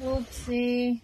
Whoopsie.